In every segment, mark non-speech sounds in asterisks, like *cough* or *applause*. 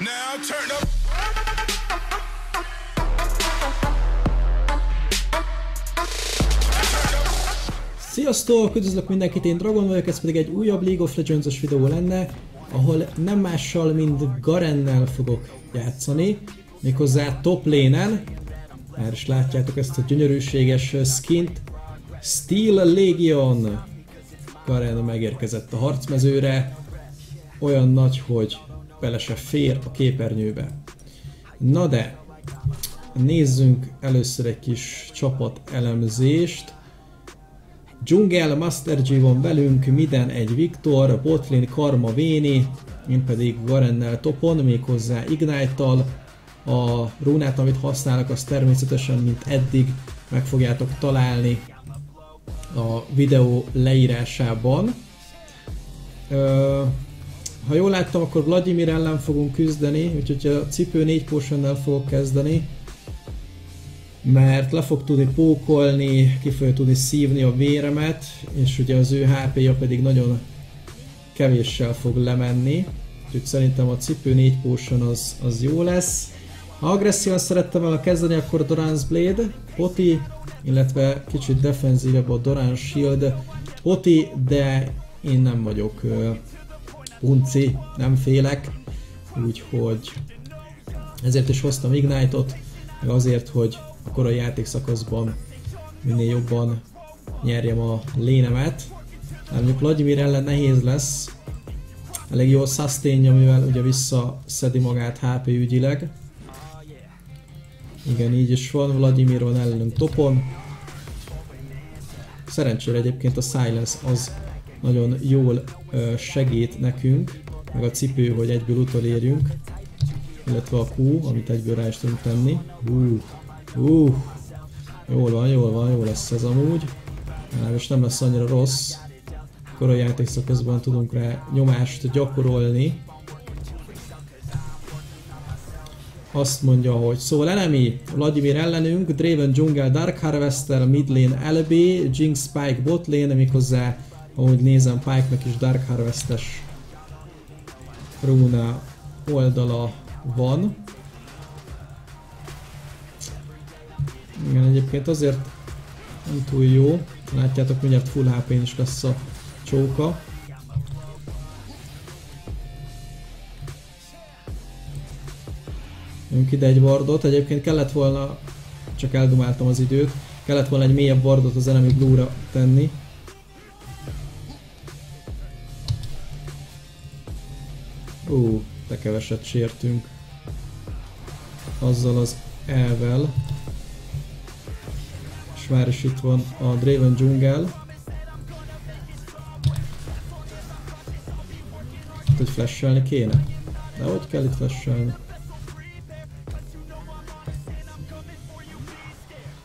Now turn up. Sziasztok! Üdvözlök mindenkit, én Dragon vagyok, ez pedig egy újabb League of Legends-os videó lenne, ahol nem mással, mint Garennel fogok játszani, méghozzá top lane-en. Már is látjátok ezt a gyönyörűséges skint. Steel Legion! Garen megérkezett a harcmezőre, olyan nagy, hogy bele se fér a képernyőbe. Na de, nézzünk először egy kis csapat elemzést. Jungel Master G van velünk, Miden egy Viktor, Botlane Karma Véni, én pedig Garennel topon, méghozzá Ignite-tal. A rúnát, amit használok, az természetesen, mint eddig, meg fogjátok találni a videó leírásában. Ö, ha jól láttam, akkor Vladimir ellen fogunk küzdeni, úgyhogy a cipő 4 potionnel fogok kezdeni, mert le fog tudni pókolni, ki fogja tudni szívni a véremet, és ugye az ő HP-ja pedig nagyon kevéssel fog lemenni, úgyhogy szerintem a cipő 4 potion az, az jó lesz. Ha agresszívan szerettem volna kezdeni, akkor Doran's Blade, Poti, illetve kicsit defenzívebb a Doran Shield Poti, de én nem vagyok unci, nem félek, úgyhogy ezért is hoztam Ignite-ot, meg azért, hogy a korai játékszakaszban minél jobban nyerjem a lénemet. Hát mondjuk Vladimir ellen nehéz lesz, elég jól sustain mivel ugye visszaszedi magát HP ügyileg. Igen, így is van, Vladimir van ellenünk topon. Szerencsére egyébként a Silence az nagyon jól segít nekünk, meg a cipő, hogy egyből utolérjünk, illetve a Q, amit egyből rá is tudunk tenni. Uh, uh, jól van, jól van, jó lesz ez amúgy. Legalábbis nem lesz annyira rossz. Korai játékszakaszban tudunk rá nyomást gyakorolni. Azt mondja, hogy szóval enemy, Vladimir ellenünk, Draven Jungle Dark Harvester, mid lane LB, Jinx Spike bot lane, méghozzá, ahogy nézem, Pike-nak is Dark Harvestes runa oldala van. Igen, egyébként azért nem túl jó. Látjátok, mindjárt full hp is lesz a csóka. Jönk ide egy wardot, egyébként kellett volna, csak eldumáltam az időt, kellett volna egy mélyebb wardot az enemy blue-ra tenni. Ú, de keveset sértünk. Azzal az elvel. És már is itt van a Draven Jungle. Itt, hogy flashelni kéne. De hogy kell itt flashelni?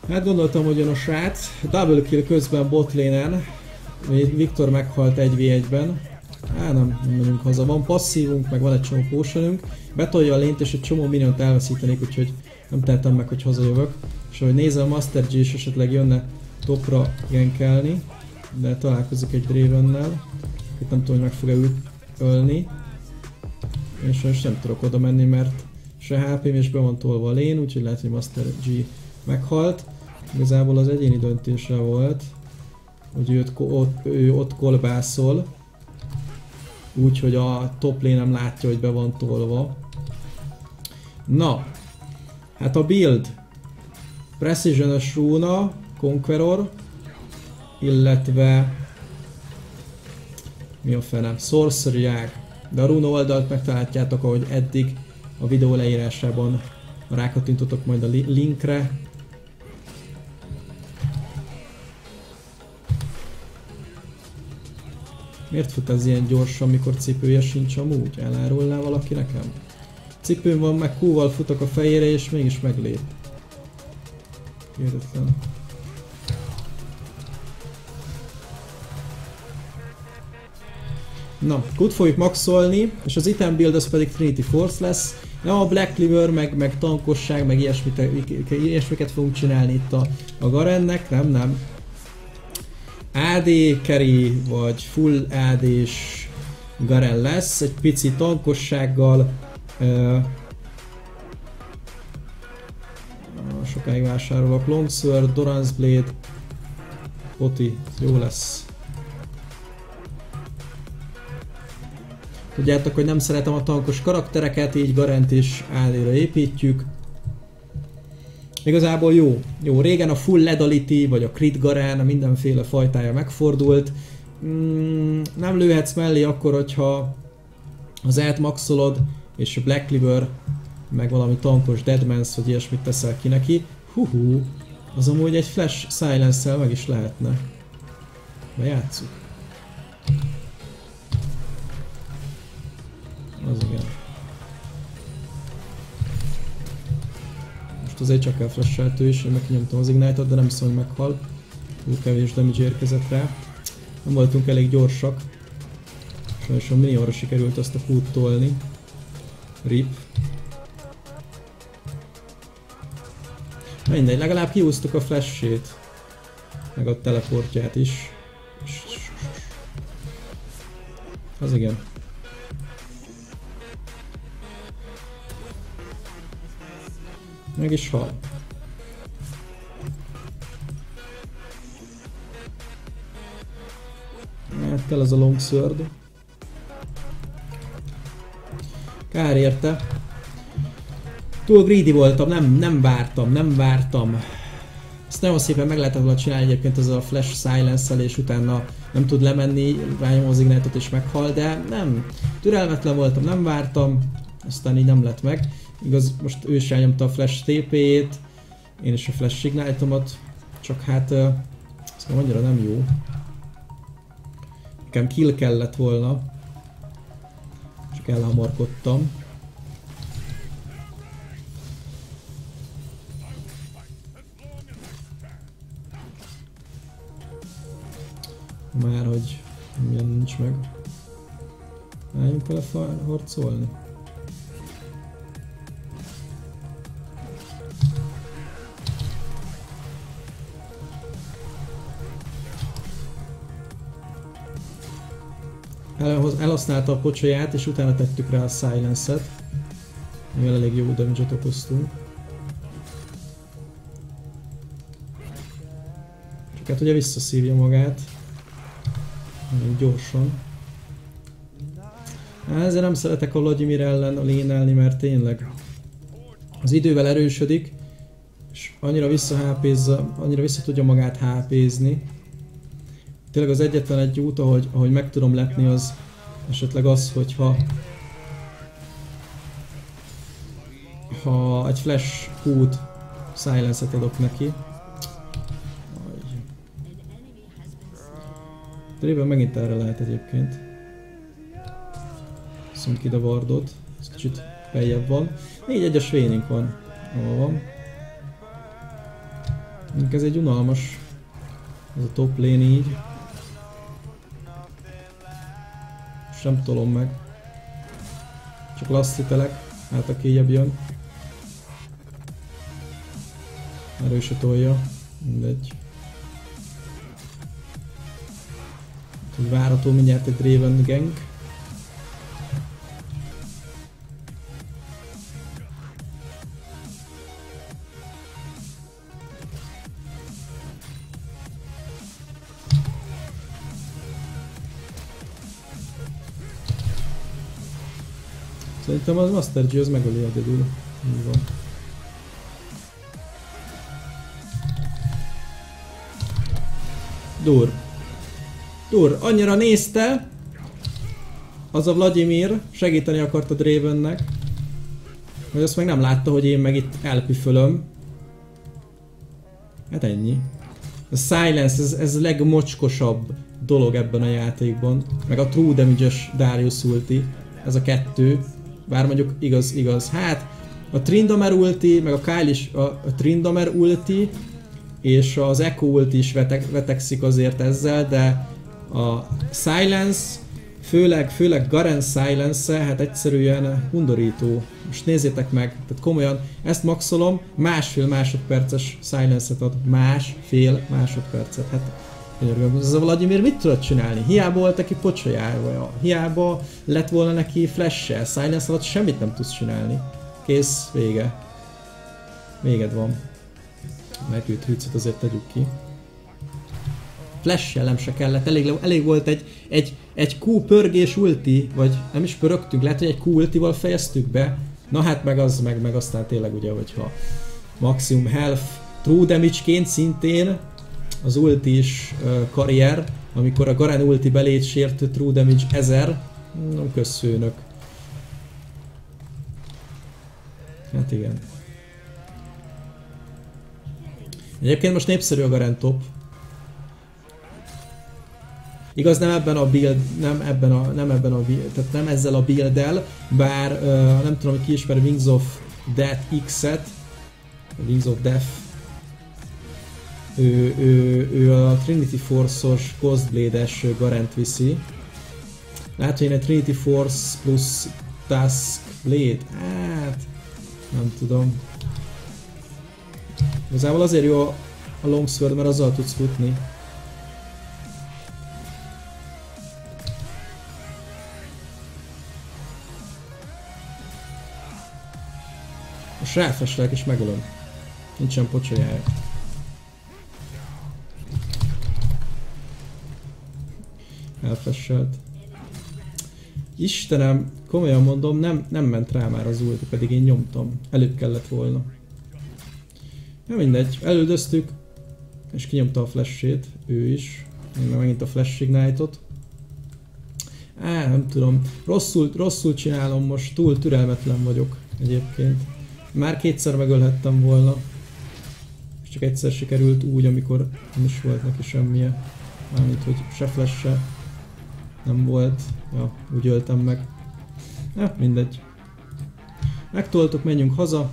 Hát gondoltam, hogy jön a srác. Double kill közben botlane-en. Viktor meghalt 1v1-ben. Á, nem, nem megyünk haza. Van passzívunk, meg van egy csomó potionünk. Betolja a lént, és egy csomó miniont elveszítenék, úgyhogy nem tehetem meg, hogy hazajövök. És ahogy nézem, Master G is esetleg jönne topra genkelni, de találkozik egy Dravennel. Itt nem tudom, hogy meg fog-e ölni. És most nem tudok oda menni, mert se hp és be van tolva a lén, úgyhogy lehet, hogy Master G meghalt. Igazából az egyéni döntése volt, hogy őt, ott, ő ott kolbászol, úgyhogy a top lane nem látja, hogy be van tolva. Na, hát a build precision rúna, Conqueror, illetve mi a fenem, Sorcery ág. De a runa oldalt megtaláljátok, ahogy eddig a videó leírásában rákattintotok majd a li linkre. Miért fut ez ilyen gyorsan, mikor cipője sincs amúgy? Elárulná valaki nekem? Cipőm van, meg Q-val futok a fejére, és mégis meglép. Hihetetlen. Na, Q-t fogjuk maxolni, és az item build az pedig Trinity Force lesz. Nem a Black Cleaver, meg, meg tankosság, meg ilyesmit, ilyesmiket fogunk csinálni itt a, a Garennek, nem, nem. AD carry, vagy full AD-s Garen lesz, egy pici tankossággal, Uh, sokáig vásárolok. Longsword, Doran's Blade, Poti, jó lesz. Tudjátok, hogy nem szeretem a tankos karaktereket, így Garant is állére építjük. Igazából jó. Jó, régen a Full Ledality, vagy a Crit Garen, mindenféle fajtája megfordult. Mm, nem lőhetsz mellé akkor, hogyha az maxolod, és a Black Cleaver, meg valami tankos Deadmans, vagy ilyesmit teszel ki neki. Huhu, az amúgy egy Flash silence meg is lehetne. Bejátszuk. Az igen. Most azért csak elflasheltő is, én megnyomtam az Ignite-ot, de nem hiszem, hogy meghal. Túl kevés damage érkezett rá. Nem voltunk elég gyorsak. Sajnos a minionra sikerült azt a kút tolni. Rip. Mindegy, legalább kiúztuk a flash-ét. Meg a teleportját is. Az igen. Meg is hal. Hát kell az a longsword. Kár érte. Túl greedy voltam, nem, nem vártam, nem vártam. Ezt nagyon szépen meg lehetett volna csinálni egyébként az a flash silence és utána nem tud lemenni, rányom az ignite és meghal, de nem. Türelmetlen voltam, nem vártam, aztán így nem lett meg. Igaz, most ő is elnyomta a flash TP-jét, én is a flash ignite csak hát ez nem annyira nem jó. Nekem kill kellett volna, csak elhamarkodtam. Már hogy milyen nincs meg. Álljunk vele harcolni. Elhasználta a pocsaját, és utána tettük rá a silence-et, mivel elég jó damage-ot okoztunk. Csak hát ugye visszaszívja magát. Nagyon gyorsan. Ezért nem szeretek a Vladimir ellen lénelni, mert tényleg az idővel erősödik, és annyira vissza annyira vissza tudja magát HP-zni. Tényleg az egyetlen egy út, ahogy, ahogy meg tudom letni, az esetleg az, hogyha ha egy flash hood silence-et adok neki. Drében megint erre lehet egyébként. Viszont ide wardot. Ez kicsit feljebb van. Négy egyes vénink van. Hol van. Ez egy unalmas. Ez a top lane így. Sem tolom meg. Csak lasszítelek, hát a kéjebb jön. Erő se tolja, mindegy. Várható mindjárt egy Draven gang. Szerintem az Master G az megöli egyedül. Így van. Dur. Dur, annyira nézte, az a Vladimir segíteni akart a Dravennek, hogy azt meg nem látta, hogy én meg itt elpüfölöm. Hát ennyi. A Silence, ez, ez legmocskosabb dolog ebben a játékban. Meg a True Damage-es Darius ulti. Ez a kettő. Bár mondjuk igaz, igaz. Hát, a Trindamer ulti, meg a Kyle is a, a Trindamer ulti, és az Echo ulti is vetek, vetekszik azért ezzel, de a Silence, főleg, főleg Garen Silence-e, hát egyszerűen undorító. Most nézzétek meg, tehát komolyan, ezt maxolom, másfél másodperces Silence-et ad, másfél másodpercet, hát Könyörgöm, ez a Vladimir mit tudott csinálni? Hiába volt neki pocsolyája, hiába lett volna neki flash-sel, silence alatt semmit nem tudsz csinálni. Kész, vége. Véged van. Megült hűcet azért tegyük ki. Flash nem se kellett, elég, elég volt egy, egy, egy Q pörgés ulti, vagy nem is pörögtünk, lehet, hogy egy Q ultival fejeztük be. Na hát meg az, meg, meg aztán tényleg ugye, hogyha maximum health true damage-ként szintén az ulti is uh, karrier, amikor a Garen ulti belét sért true damage 1000, nem köszönök. Hát igen. Egyébként most népszerű a Garen top. Igaz, nem ebben a build, nem ebben a, nem ebben a tehát nem ezzel a build bár uh, nem tudom, hogy ki ismer Wings of Death X-et, Wings of Death, ő, ő, ő a Trinity Force-os Ghostblade-es Garant viszi. Lehet, hogy én egy Trinity Force plusz Task Blade? Hát, nem tudom. Igazából azért jó a Longsword, mert azzal tudsz futni. Most ráfeslek és megölöm. Nincsen pocsolyája. Elfesselt. Istenem, komolyan mondom, nem, nem ment rá már az ulti, pedig én nyomtam. Előbb kellett volna. Ja mindegy, elődöztük, és kinyomta a flashét, ő is. Én megint a flash ignite-ot. Á, nem tudom. Rosszul, rosszul csinálom most, túl türelmetlen vagyok egyébként. Már kétszer megölhettem volna. És csak egyszer sikerült úgy, amikor nem is volt neki semmije. Mármint, hogy se flash se nem volt. Ja, úgy öltem meg. Ja, mindegy. Megtoltuk, menjünk haza.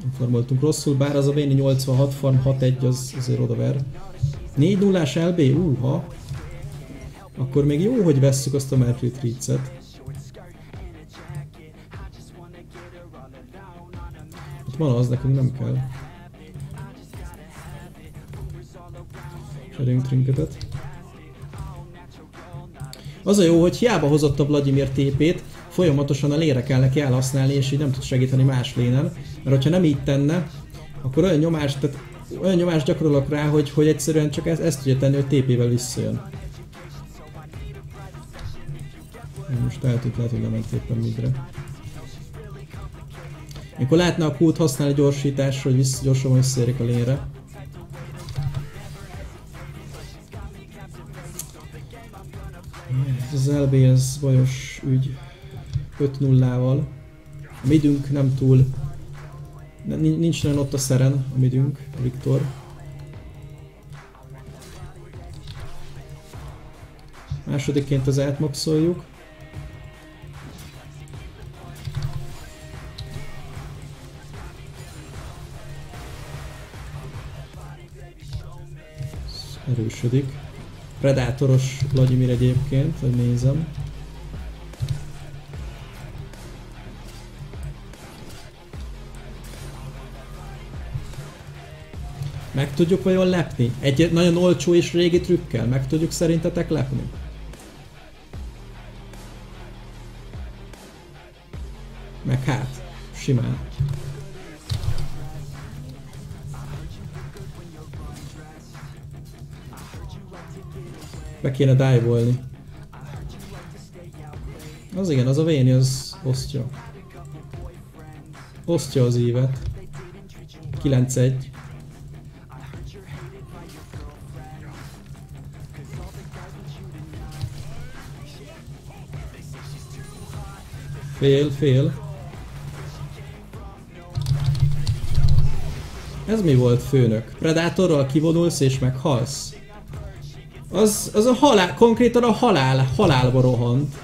Nem farmoltunk rosszul, bár az a Véni 86 farm 6-1 az azért odaver. 4 0 LB? Úha! Akkor még jó, hogy vesszük azt a Mercury Treats-et. Itt van az, nekünk nem kell. Cseréljünk trinketet. Az a jó, hogy hiába hozott a Vladimir TP-t, folyamatosan a lére kell neki elhasználni, és így nem tud segíteni más lénen. Mert hogyha nem így tenne, akkor olyan nyomást, tehát olyan nyomást gyakorolok rá, hogy, hogy egyszerűen csak ezt, ezt tudja tenni, hogy TP-vel visszajön. Most lehet, hogy lement éppen midre. Mikor lehetne a kút használni gyorsításra, hogy vissza, gyorsabban visszaérik a lényre. Az LB, ez bajos ügy. 5-0-val. A midünk nem túl... Nincs nagyon ott a szeren, a midünk, a Viktor. Másodikként az átmaxoljuk. Erősödik. Predátoros Vladimir egyébként, hogy nézem. Meg tudjuk vajon lepni? Egy nagyon olcsó és régi trükkel meg tudjuk szerintetek lepni? Meg hát, simán. Be kéne dive-olni. Az igen, az a Véni, az osztja. Osztja az évet. 9-1. Fél, fél. Ez mi volt főnök? Predátorral kivonulsz és meghalsz? Az, az a halál, konkrétan a halál, halálba rohant.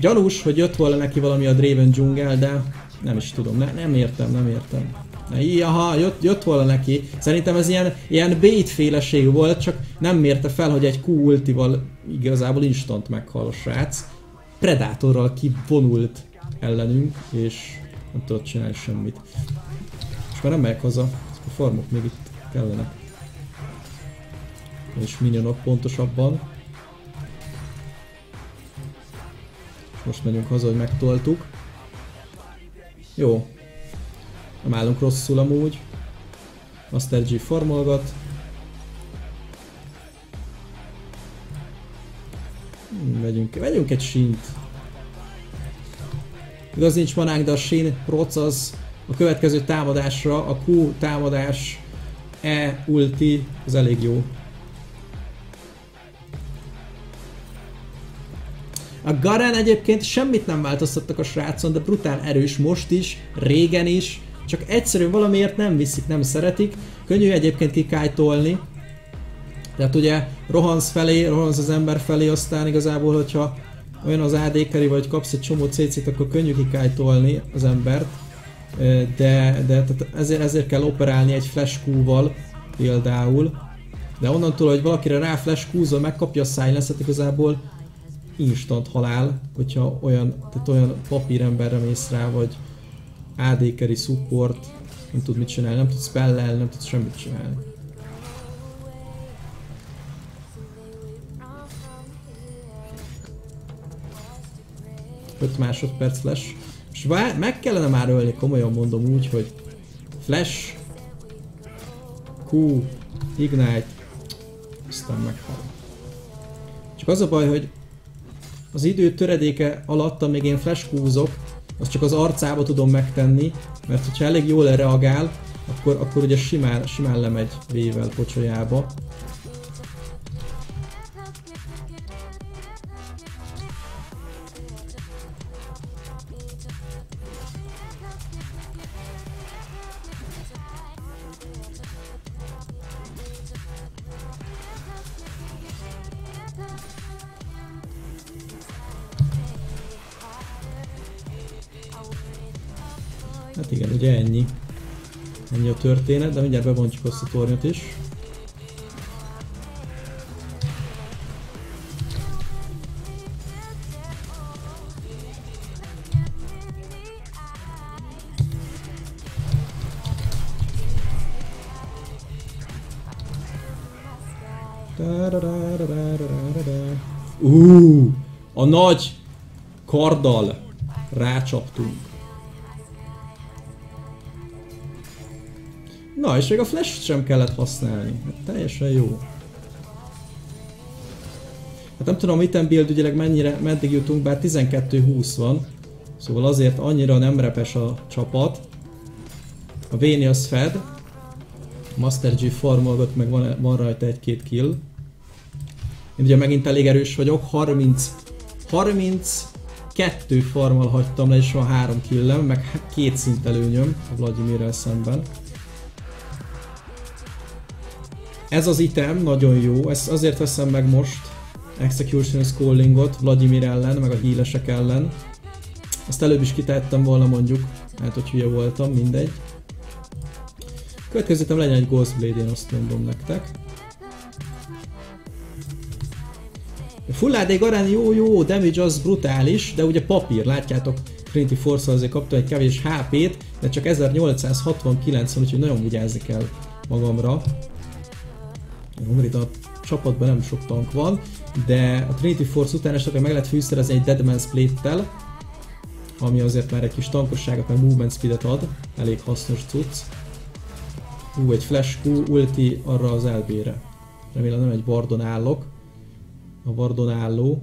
Gyanús, hogy jött volna neki valami a Draven dzsungel, de nem is tudom, ne, nem értem, nem értem. Jaha, jött, jött volna neki. Szerintem ez ilyen, ilyen bait volt, csak nem mérte fel, hogy egy Q igazából instant meghal a srác. Predátorral kivonult ellenünk, és nem tudott csinálni semmit. És már nem megyek haza, a farmok még itt kellenek. És minionok pontosabban. És most megyünk haza, hogy megtoltuk. Jó. Nem állunk rosszul amúgy. Master G farmolgat. Vegyünk, vegyünk egy sínt. Igaz nincs manánk, de a sín proc az a következő támadásra, a Q támadás E ulti, az elég jó. A Garen egyébként semmit nem változtattak a srácon, de brutál erős most is, régen is, csak egyszerűen valamiért nem viszik, nem szeretik. Könnyű egyébként kikájtolni. Tehát ugye rohansz felé, rohansz az ember felé, aztán igazából, hogyha olyan az AD carry, vagy kapsz egy csomó CC-t, akkor könnyű kikájtolni az embert. De, de tehát ezért, ezért kell operálni egy flash Q-val például. De onnantól, hogy valakire rá flash q megkapja a silence-et igazából instant halál, hogyha olyan, tehát olyan papíremberre mész rá, vagy AD carry support, nem tud mit csinálni, nem tud spellel, nem tud semmit csinálni. Öt másodperc flash. És meg kellene már ölni, komolyan mondom úgy, hogy flash, Q, ignite, aztán meghal. Csak az a baj, hogy az idő töredéke alatt, amíg én flash húzok, az csak az arcába tudom megtenni, mert hogyha elég jól reagál, akkor, akkor ugye simán, simán lemegy vével pocsolyába. Történet, de mindjárt bebontjuk azt a tornyot is. Ú, a nagy karddal rácsaptunk. Na, és még a flash sem kellett használni. Hát teljesen jó. Hát nem tudom, item build ügyileg mennyire, meddig jutunk, bár 12-20 van. Szóval azért annyira nem repes a csapat. A Véni az fed. Master G farmolgat, meg van, van rajta egy-két kill. Én ugye megint elég erős vagyok, 30, 32 farmal hagytam le, és van 3 killem, meg két szint előnyöm a Vladimirrel szemben. Ez az item nagyon jó, ezt azért veszem meg most, Execution Callingot Vladimir ellen, meg a hílesek ellen. Ezt előbb is kitettem volna mondjuk, hát hogy hülye voltam, mindegy. Következő legyen egy Ghost Blade, én azt mondom nektek. A Full AD Garen jó, jó, damage az brutális, de ugye papír, látjátok, Trinity force azért kaptam egy kevés HP-t, de csak 1869 van, úgyhogy nagyon vigyázni kell magamra. Itt a csapatban nem sok tank van, de a Trinity Force után esetleg meg lehet fűszerezni egy Deadman's Plate-tel, ami azért már egy kis tankosságot, meg movement speedet ad, elég hasznos cucc. Ú, egy flash Q ulti arra az LB-re. Remélem nem egy Vardon állok. A Vardon álló.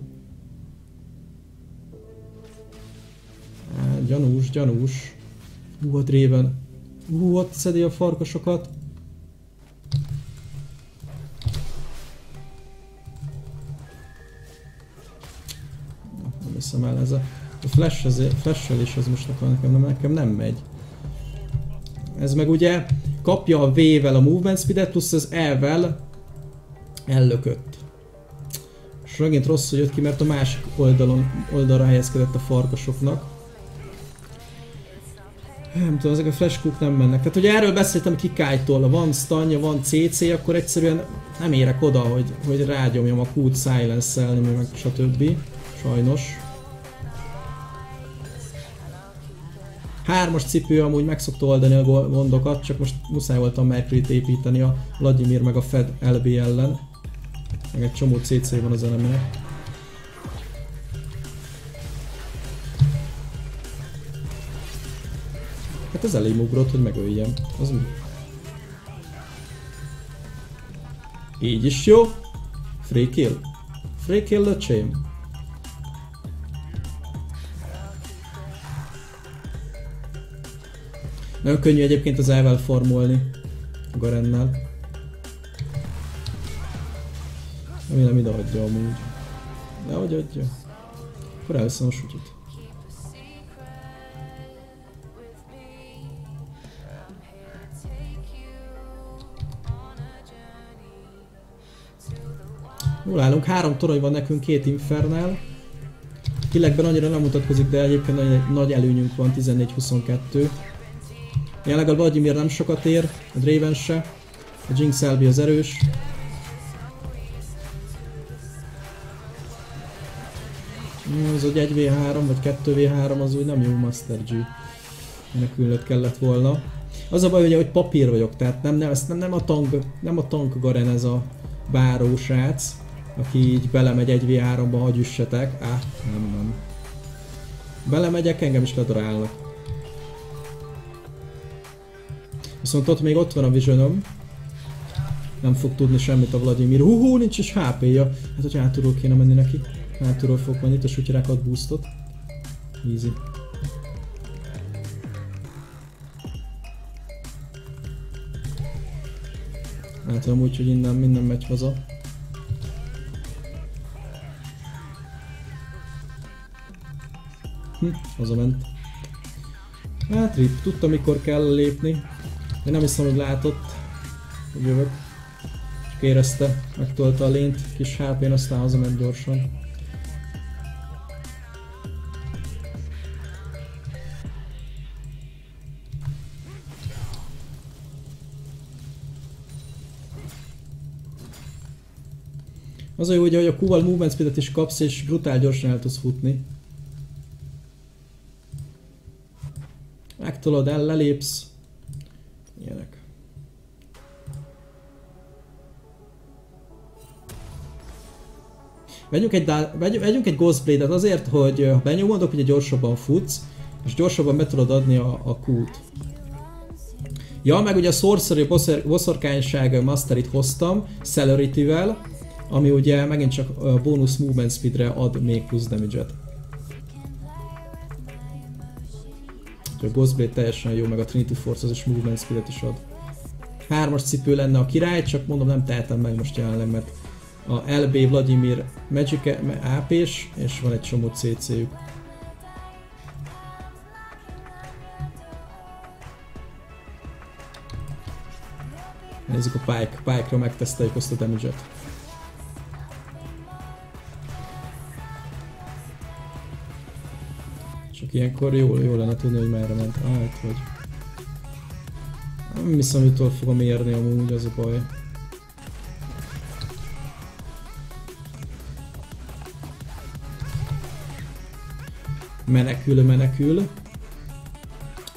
Á, gyanús, gyanús. Ú, a Draven. Ú, ott szedi a farkasokat. Hiszem el, ez a, a flash azért, flashelés az most akkor nekem nem, nekem nem megy. Ez meg ugye kapja a V-vel a movement speedet, plusz az E-vel ellökött. És megint rosszul jött ki, mert a másik oldalon, oldalra helyezkedett a farkasoknak. Nem tudom, ezek a flash cook nem mennek. Tehát, hogy erről beszéltem kikájtól, van stanja, van CC, akkor egyszerűen nem érek oda, hogy, hogy rágyomjam a q silence-elni, meg stb. Sajnos. Hármas cipő amúgy meg szokta oldani a gondokat, csak most muszáj voltam Mercury-t építeni a Vladimir meg a Fed LB ellen. Meg egy csomó CC van az eneminek. Hát ez elég ugrott, hogy megöljem. Az mi? Így is jó. Free kill. Free kill the Nagyon könnyű egyébként az elvel a Garennel. Remélem ide adja amúgy. hogy adja. Akkor elveszem a sutyit. Jól állunk, három torony van nekünk, két Infernál. Kilekben annyira nem mutatkozik, de egyébként nagy, nagy előnyünk van, 14-22. Jelenleg a Vladimir nem sokat ér, a Draven se. A Jinx Elbi az erős. Az, hogy 1v3 vagy 2v3 az úgy nem jó Master G. Menekülnöd kellett volna. Az a baj ugye, hogy papír vagyok, tehát nem, nem, nem, nem a tank, nem a tank Garen ez a báró srác, aki így belemegy 1v3-ba, hagy üssetek. Á, nem, nem. Belemegyek, engem is ledorálnak. Viszont ott még ott van a visionom. Nem fog tudni semmit a Vladimir. Hú, nincs is HP-ja. Hát, hogy hátulról kéne menni neki. Hátulról fog menni, itt a sutyrákat boostot. Easy. Látom úgy, hogy innen minden megy haza. Hm, ment. Hát rip, tudta mikor kell lépni. Én nem hiszem, hogy látott, hogy jövök. Csak érezte, megtolta a lént, kis HP-n, aztán hazament gyorsan. Az a jó, hogy a Q-val movement speed is kapsz, és brutál gyorsan el tudsz futni. Megtolod el, lelépsz, Vegyünk egy, vegyünk egy Ghostblade-et azért, hogy ha benyomodok, ugye gyorsabban futsz, és gyorsabban be tudod adni a, a kút. Ja, meg ugye a Sorcery boszorkányság Masterit hoztam, Celerity-vel, ami ugye megint csak bónusz movement speedre ad még plusz damage-et. a Ghostblade teljesen jó, meg a Trinity Force az is movement speed is ad. Hármas cipő lenne a király, csak mondom nem tehetem meg most jelenleg, mert a LB Vladimir Magic ap és van egy csomó CC-jük. Nézzük a Pike, Pike-ra megteszteljük azt a damage-et. Csak ilyenkor jó, jó lenne tudni, hogy merre ment. Ah, itt vagy. Nem hiszem, hogy fogom érni amúgy, az a baj. Menekül, menekül.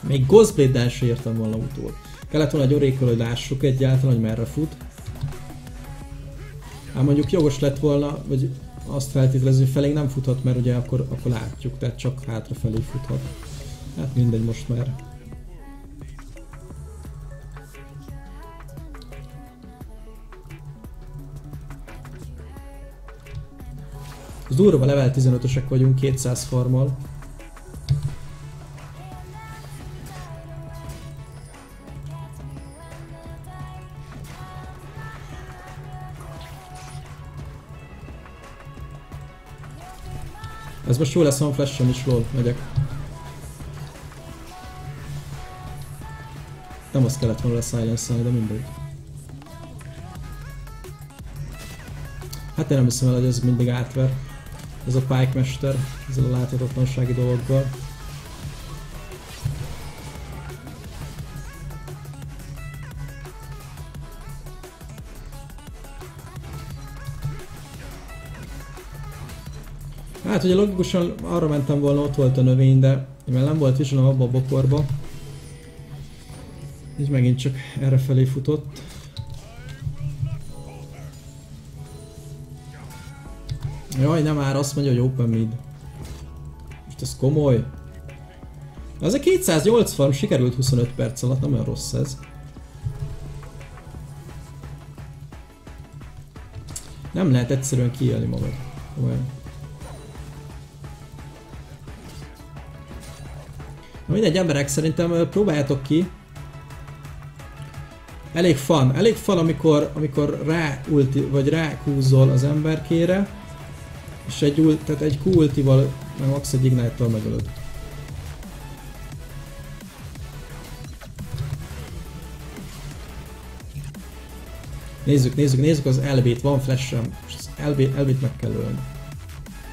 Még Ghostblade-del se értem volna utól. Kellett volna egy orékkal, hogy lássuk egyáltalán, hogy merre fut. Hát mondjuk jogos lett volna, vagy azt feltételezni, hogy felénk nem futhat, mert ugye akkor, akkor látjuk, tehát csak hátrafelé futhat. Hát mindegy most már. Az durva level 15-ösek vagyunk 200 farmal. Most jó lesz, van flash is, lol, megyek. Nem azt kellett volna silence de mindegy. Hát én nem hiszem el, hogy ez mindig átver. Ez a Pike Mester, ezzel a láthatatlansági dologgal. Hát ugye logikusan arra mentem volna, ott volt a növény, de mivel nem volt visionom abba a bokorba, így megint csak erre felé futott. Jaj, nem már azt mondja, hogy open mid. Most ez komoly. Az a 280 sikerült 25 perc alatt, nem olyan rossz ez. Nem lehet egyszerűen kiélni magad. Olyan. Mindegy emberek, szerintem próbáljátok ki. Elég fan, elég fan, amikor, amikor rá ulti, vagy rá kúzol az emberkére, és egy, ult, tehát egy Q ultival, meg max egy ignite-tal megölöd. Nézzük, nézzük, nézzük az LB-t, van flash-em. LB, LB-t meg kell ölni.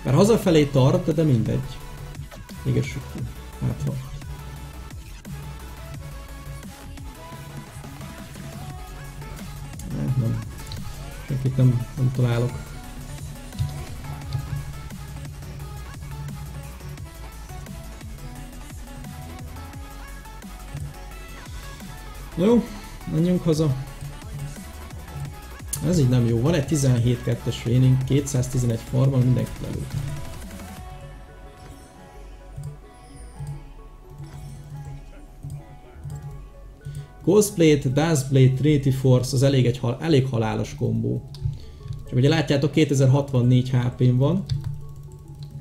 Mert hazafelé tart, de mindegy. Égessük ki. Hát van. Nem, nem találok. Jó, menjünk haza. Ez így nem jó. Van egy 17-2-es féning, 211 farma, mindenki lelőtt. Ghostblade, Dustblade, Trinity Force, az elég, egy hal elég halálos kombó. Csak ugye látjátok 2064 HP-n van,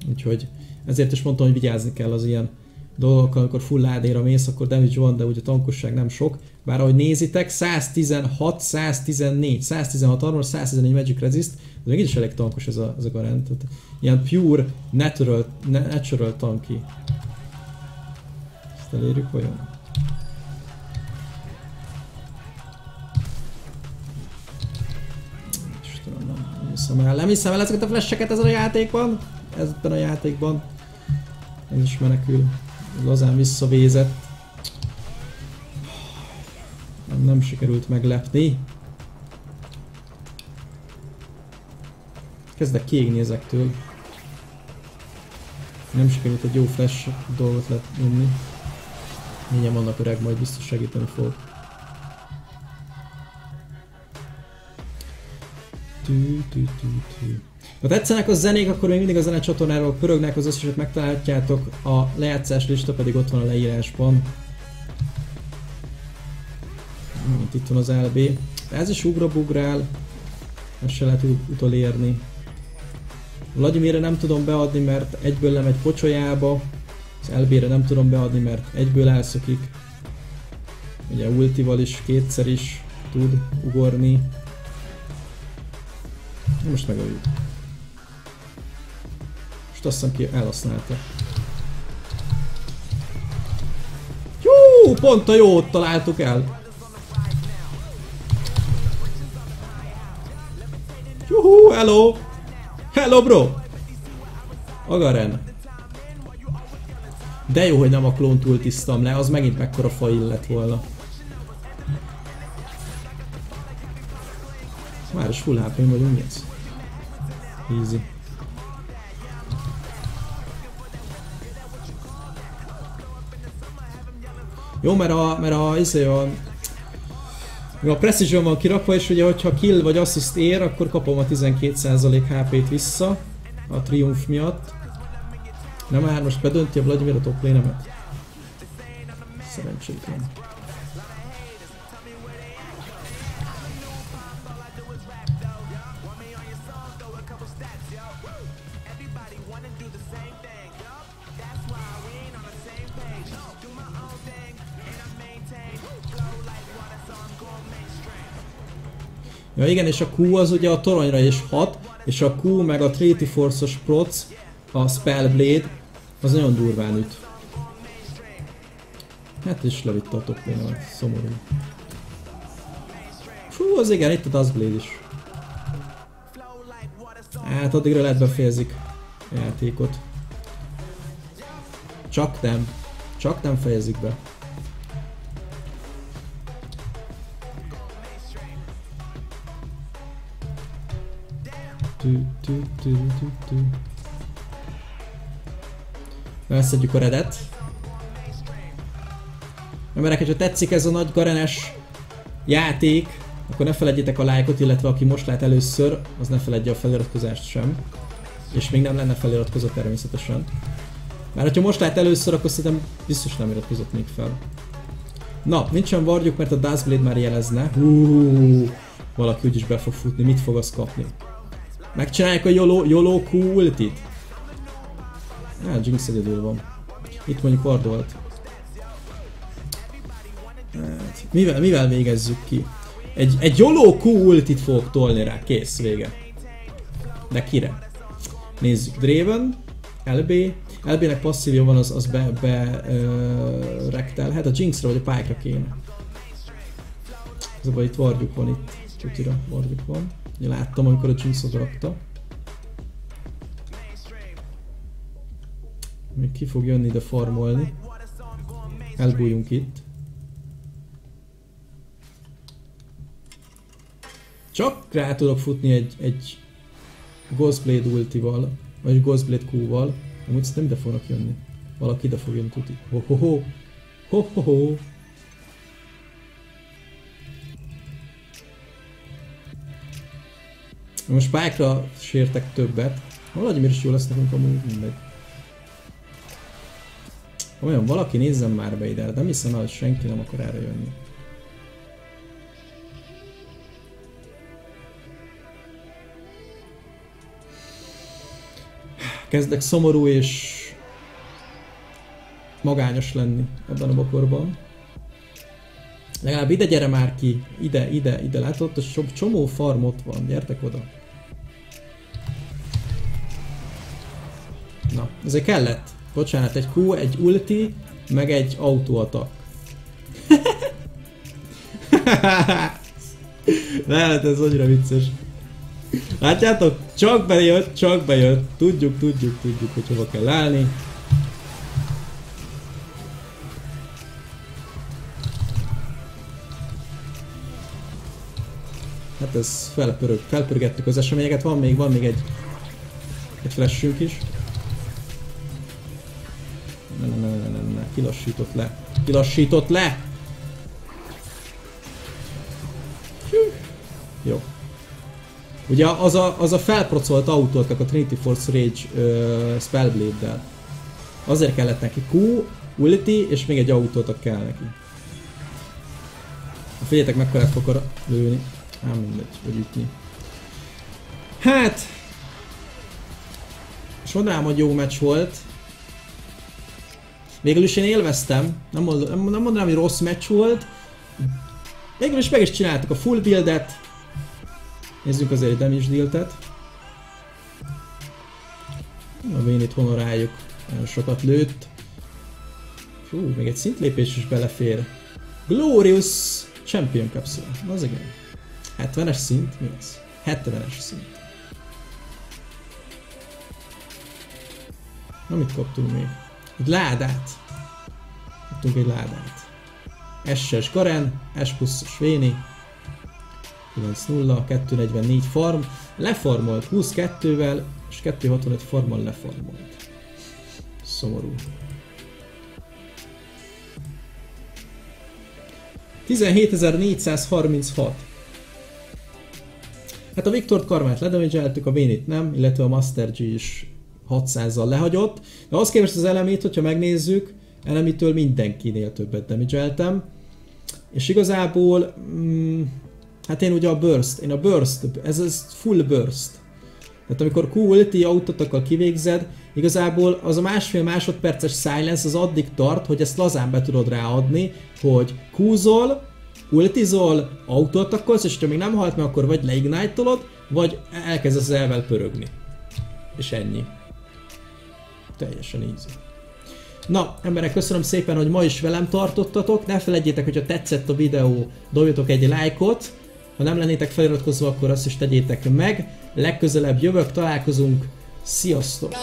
úgyhogy ezért is mondtam, hogy vigyázni kell az ilyen dolgokkal, amikor full AD-ra mész, akkor damage van, de ugye a tankosság nem sok. Bár ahogy nézitek, 116, 114, 116 armor, 114 magic resist, de még így is elég tankos ez a, ez a garant. Tehát ilyen pure, natural, natural tanki. Ezt elérjük vajon? Hiszem el, nem hiszem el ezeket a flasheket ezen a játékban. Ezben a játékban. Ez is menekül. Lazán visszavézett. Nem, nem sikerült meglepni. Kezdek kiégni ezektől. Nem sikerült egy jó flash dolgot nyomni. Mindjárt vannak öreg, majd biztos segíteni fog. Tű, tű. Ha tetszenek a zenék, akkor még mindig a zene csatornáról pörögnek, az összeset megtalálhatjátok, a lejátszás lista pedig ott van a leírásban. Mint itt van az LB. Ez is ugrabugrál, ezt se lehet utolérni. Vladimirre nem tudom beadni, mert egyből lemegy pocsolyába. Az LB-re nem tudom beadni, mert egyből elszokik. Ugye ultival is kétszer is tud ugorni. Most megöljük. Most azt hiszem ki elhasználta. Jó, pont a jót találtuk el. Juhu, hello! Hello, bro! Agaren. De jó, hogy nem a klón túltisztam le, az megint mekkora fail lett volna. Már is full hp vagyunk, mi? Easy. Jó, mert a, mert a, izé, a, a Precision van kirakva, és ugye, hogyha kill vagy assist ér, akkor kapom a 12% HP-t vissza a Triumph miatt. Nem már most bedönti a Vladimir a top lane-emet? Szerencsétlen. Ja igen, és a Q az ugye a toronyra is hat, és a Q meg a Treaty Force-os proc, a Spellblade, az nagyon durván üt. Hát is levitte a top lane szomorú. Fú, az igen, itt a Dustblade is. Hát addigra lehet befejezik a játékot. Csak nem. Csak nem fejezik be. Tü. Elszedjük a redet. Emberek, hogyha tetszik ez a nagy garenes játék, akkor ne felejtjétek a lájkot, illetve aki most lát először, az ne feledje a feliratkozást sem. És még nem lenne feliratkozott természetesen. Mert ha most lát először, akkor szerintem biztos nem iratkozott még fel. Na, nincsen vardjuk, mert a Dustblade már jelezne. Hú, valaki úgyis be fog futni, mit fog az kapni? Megcsinálják a YOLO, YOLO ultit? Hát, Jinx egyedül van. Itt mondjuk vardolt. Hát, mivel, mivel végezzük ki? Egy, egy YOLO Q ultit fogok tolni rá, kész, vége. De kire? Nézzük, Draven, LB, LB-nek passzívja van, az, az be, be uh, rektelhet, a Jinxra vagy a Pike-ra kéne. Ez a baj, itt vardjuk van itt, tutira vardjuk van. Ugye láttam, amikor a Jinxot rakta. Még ki fog jönni ide farmolni. Elbújjunk itt. Csak rá tudok futni egy, egy Ghostblade ultival, vagy Ghostblade Q-val. Amúgy szerintem ide fognak jönni. Valaki ide fog jönni tuti. Ho ho Most spike sértek többet. Vladimir is jó lesz nekünk amúgy, mindegy. Olyan, valaki nézzen már be ide, nem hiszem hogy senki nem akar erre jönni. Kezdek szomorú és magányos lenni ebben a bokorban. Legalább ide gyere már ki, ide, ide, ide, látod, ott csomó farm ott van, gyertek oda. Na, ezért kellett. Bocsánat, egy Q, egy ulti, meg egy autóatak. *laughs* Lehet, ez annyira vicces. Látjátok? Csak bejött, csak bejött. Tudjuk, tudjuk, tudjuk, hogy hova kell állni. Ez felpörög, felpörgettük az eseményeket, van még, van még egy, egy flashünk is. Ne, ne, ne, ne, ne, ne, kilassított le. Kilassított le! Jó. Ugye az a, az a felprocolt autót, a Trinity Force Rage Spellblade-del. Azért kellett neki Q, Ulti, és még egy autót kell neki. Figyeljetek mekkora fog lőni. Ám mindegy, vagy ütni. Hát... És mondanám, hogy jó meccs volt. Végül is én élveztem. Nem, mond, nem, nem mondanám, hogy rossz meccs volt. Végül is meg is csináltuk a full buildet. Nézzük azért egy damage dealtet. A Vénit honoráljuk. Nagyon sokat lőtt. Fú, még egy szintlépés is belefér. Glorious Champion Capsule. Az igen. 70-es szint? Mi az? 70-es szint. Na mit kaptunk még? Egy ládát. Kaptunk egy ládát. S-es Garen, S pluszos Véni, 9-0, 244 farm, lefarmolt 22-vel, és 265 farmmal lefarmolt. Szomorú. 17.436. Hát a Viktor karmát ledamageltük, a Vénit nem, illetve a Master G is 600-zal lehagyott. De az képest az elemét, hogyha megnézzük, elemitől mindenkinél többet damageltem. És igazából mm, Hát én ugye a burst, én a burst, ez, ez full burst. Tehát amikor Q ulti autotokkal kivégzed, igazából az a másfél másodperces silence az addig tart, hogy ezt lazán be tudod ráadni, hogy Q-zol, ultizol, autotakolsz, és ha még nem halt meg, akkor vagy leignite vagy elkezdesz elvel pörögni. És ennyi. Teljesen easy. Na, emberek, köszönöm szépen, hogy ma is velem tartottatok. Ne felejtjétek, hogyha tetszett a videó, dobjatok egy lájkot, ha nem lennétek feliratkozva, akkor azt is tegyétek meg. Legközelebb jövök, találkozunk. Sziasztok!